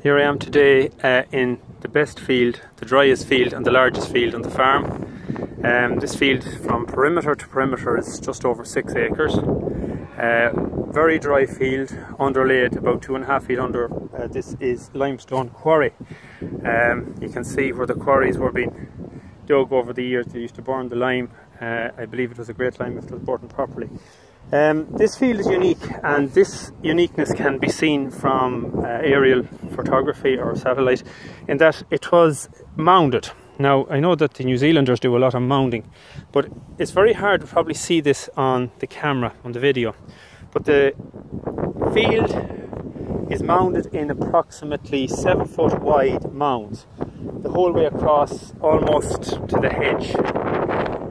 Here I am today uh, in the best field, the driest field and the largest field on the farm. Um, this field from perimeter to perimeter is just over six acres. Uh, very dry field, underlaid about two and a half feet under. Uh, this is limestone quarry. Um, you can see where the quarries were being dug over the years. They used to burn the lime. Uh, I believe it was a great lime if it was burned properly. Um, this field is unique and this uniqueness can be seen from uh, aerial photography or satellite in that it was mounded. Now I know that the New Zealanders do a lot of mounding but it's very hard to probably see this on the camera, on the video. But the field is mounded in approximately 7 foot wide mounds the whole way across almost to the hedge.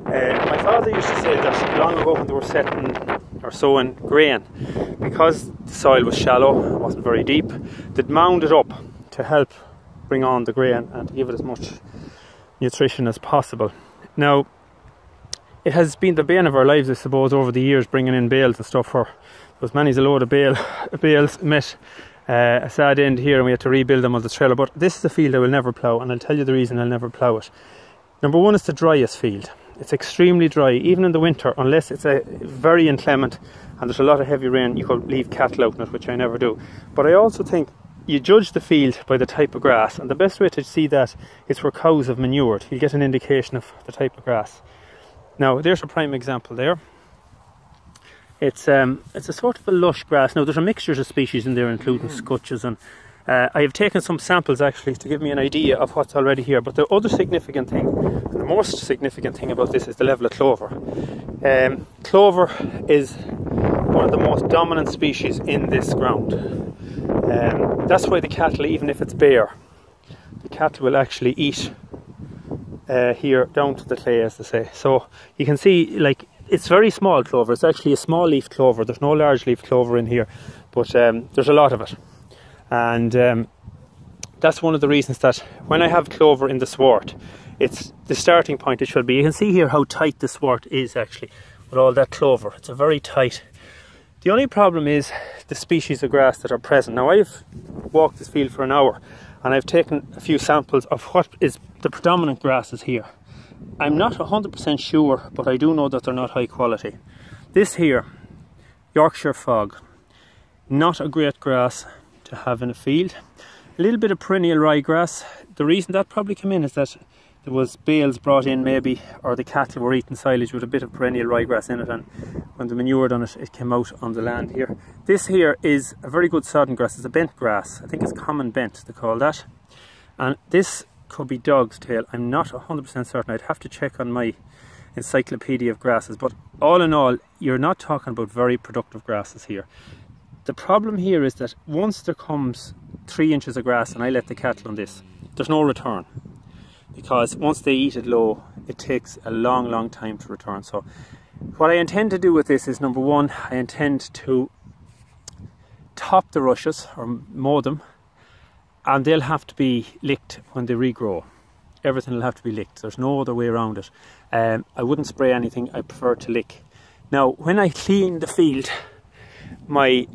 Uh, my father used to say that long ago when they were setting or sowing grain, because the soil was shallow, it wasn't very deep, they'd mound it up to help bring on the grain and give it as much nutrition as possible. Now, it has been the bane of our lives, I suppose, over the years, bringing in bales and stuff. For there was many's a load of bale, bales met uh, a sad end here, and we had to rebuild them on the trailer. But this is a field I will never plough, and I'll tell you the reason I'll never plough it. Number one, it's the driest field. It's extremely dry, even in the winter, unless it's a very inclement and there's a lot of heavy rain. You could leave cattle out in it, which I never do. But I also think you judge the field by the type of grass, and the best way to see that is where cows have manured. You get an indication of the type of grass. Now, there's a prime example there. It's um, it's a sort of a lush grass. Now, there's a mixture of species in there, including mm. scutches and uh, I have taken some samples actually to give me an idea of what's already here. But the other significant thing, the most significant thing about this is the level of clover. Um, clover is one of the most dominant species in this ground. Um, that's why the cattle, even if it's bare, the cattle will actually eat uh, here down to the clay, as they say. So you can see, like, it's very small clover. It's actually a small leaf clover. There's no large leaf clover in here, but um, there's a lot of it and um, that's one of the reasons that when I have clover in the sward, it's the starting point it should be. You can see here how tight the sward is actually with all that clover. It's a very tight. The only problem is the species of grass that are present. Now I've walked this field for an hour and I've taken a few samples of what is the predominant grasses here. I'm not 100% sure, but I do know that they're not high quality. This here, Yorkshire fog, not a great grass, to have in a field. A little bit of perennial ryegrass. The reason that probably came in is that there was bales brought in maybe, or the cattle were eating silage with a bit of perennial ryegrass in it, and when they manured on it, it came out on the land here. This here is a very good sodding grass. It's a bent grass. I think it's common bent, they call that. And this could be dog's tail. I'm not 100% certain. I'd have to check on my encyclopedia of grasses. But all in all, you're not talking about very productive grasses here. The problem here is that once there comes three inches of grass and I let the cattle on this, there's no return. Because once they eat it low, it takes a long, long time to return. So what I intend to do with this is number one, I intend to top the rushes or mow them and they'll have to be licked when they regrow. Everything will have to be licked. There's no other way around it. Um, I wouldn't spray anything. I prefer to lick. Now, when I clean the field, my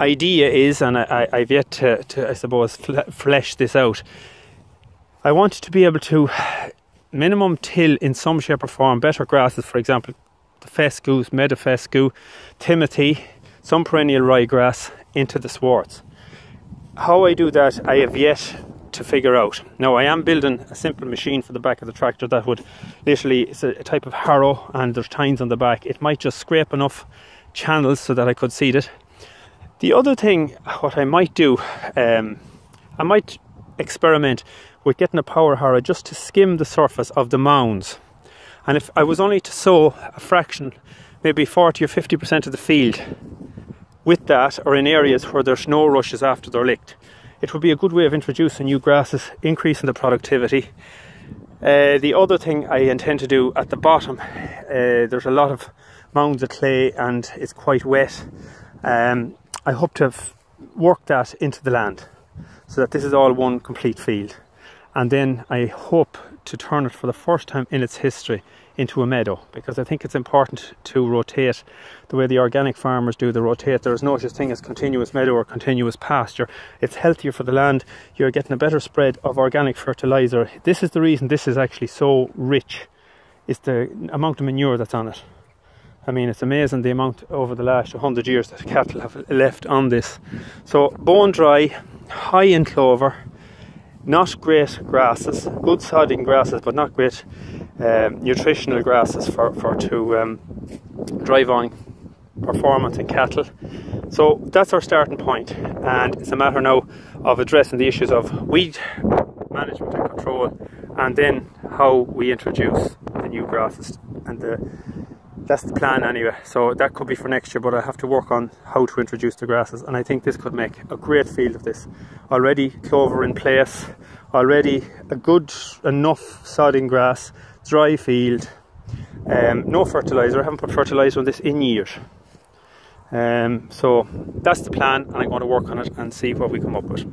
idea is, and I, have yet to, to, I suppose, flesh this out. I want to be able to minimum till in some shape or form better grasses, for example, the fescue, meadowfescue, timothy, some perennial ryegrass into the swards. How I do that, I have yet to figure out. Now, I am building a simple machine for the back of the tractor that would literally, it's a, type of harrow and there's tines on the back. It might just scrape enough channels so that I could seed it the other thing, what I might do, um, I might experiment with getting a power harrow just to skim the surface of the mounds. And if I was only to sow a fraction, maybe 40 or 50% of the field with that, or in areas where there's no rushes after they're licked, it would be a good way of introducing new grasses, increasing the productivity. Uh, the other thing I intend to do at the bottom, uh, there's a lot of mounds of clay and it's quite wet. Um, I hope to have worked that into the land so that this is all one complete field. and then I hope to turn it for the first time in its history into a meadow because I think it's important to rotate the way the organic farmers do the rotate. There is no such thing as continuous meadow or continuous pasture. It's healthier for the land. You're getting a better spread of organic fertilizer. This is the reason this is actually so rich. Is the amount of manure that's on it. I mean, it's amazing the amount over the last 100 years that cattle have left on this. So, bone dry, high in clover, not great grasses, good sodding grasses, but not great um, nutritional grasses for, for to um, drive on performance in cattle. So that's our starting point, and it's a matter now of addressing the issues of weed management and control, and then how we introduce the new grasses and the that's the plan anyway. So that could be for next year, but I have to work on how to introduce the grasses, and I think this could make a great field of this. Already clover in place, already a good enough sodding grass, dry field, um, no fertilizer. I haven't put fertilizer on this in years. Um, so that's the plan, and I'm going to work on it and see what we come up with.